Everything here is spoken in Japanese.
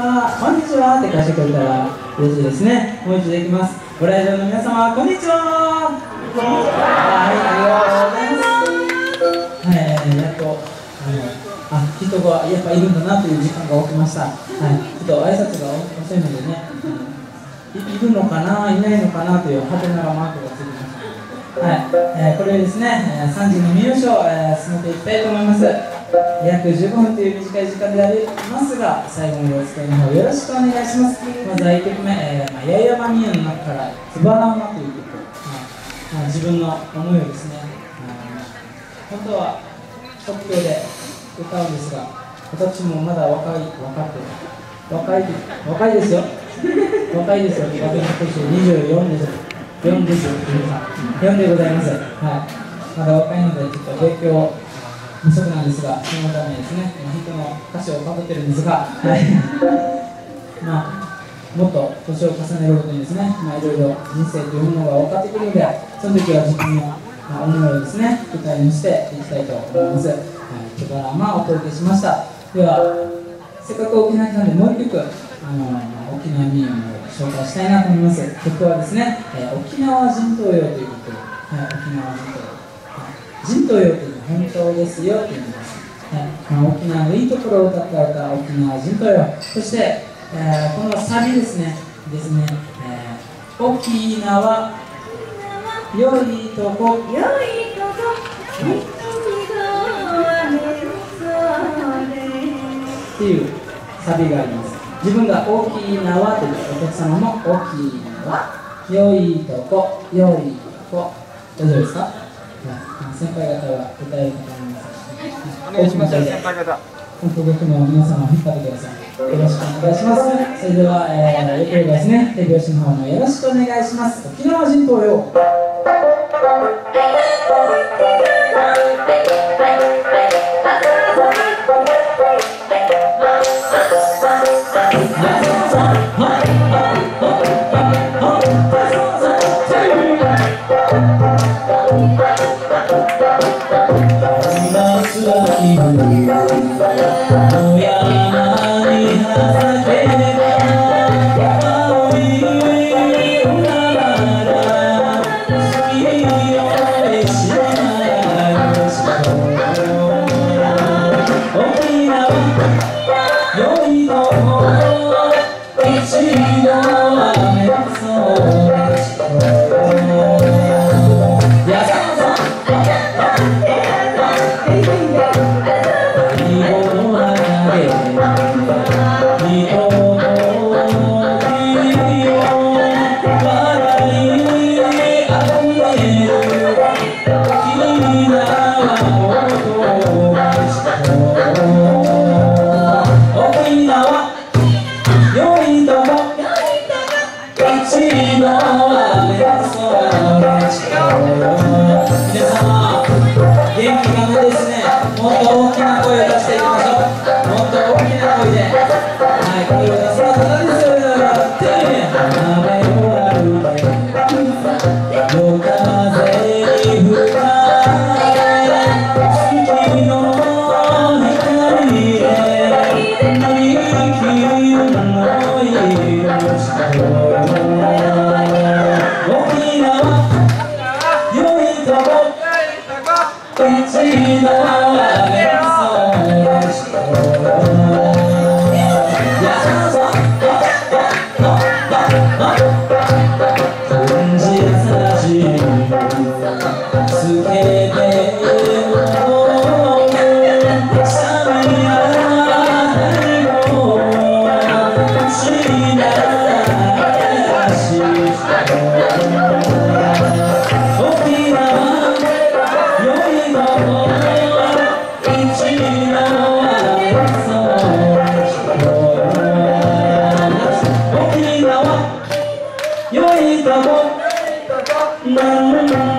あこんにちはって返してくれたら嬉しいですね。もう一度いきます。ご来場の皆様こんにちは。はいありがとう。ございますはいやっとあのあ人がやっぱいるんだなという時間が起きました。はいちょっと挨拶が遅いのでねいいるのかないないのかなというハテナがマークがついてましたはい、えー、これですね、3時の入賞、えー、進めていきたいと思います。約15分という短い時間でありますが最後までお付き合いの方よろしくお願いします。まず1曲目、えーまあ、八重山美優の中から「つばらま」という曲、まあ、自分の思いをですね、本当は即興で歌うんですが私もまだ若い若く若い 若いですよ。若いですよ。私の年24です。4です。4でございます。はい。まだ若いのでちょっと勉強不足なんですがそのためにですね人の歌詞をかぶってるんですがはい。まあもっと年を重ねるごとにですね、まあ、いろいろ人生というものが分かってくるのでその時は自分の思いをですね歌いにしていきたいと思います。はい、ドラマをお届けしました。ではせっかく沖縄来たんでもう一曲あの沖縄民謡を紹介したいなと思います。曲はですね、えー、沖縄人東洋という曲、はい、沖縄人東洋人東洋本当ですよって言います、はいまあ、沖縄のいいところを歌った歌沖縄人東洋そして、えー、このサビですね。ですね、えー、沖縄。良いとこ。良いとこ、っていうサビがあります。自分が大きい縄というお客様も大きい縄。良いとこ。良いとこ。大丈夫ですか、はい、先輩方は歌えるかと思います。お願いします。先輩方本当僕の皆様引っ張ってくださいよろしくお願いします。それでは、えー、よければですね手拍子の方もよろしくお願いします。沖縄人口よ Oh, Let's go. Oh, Thank you.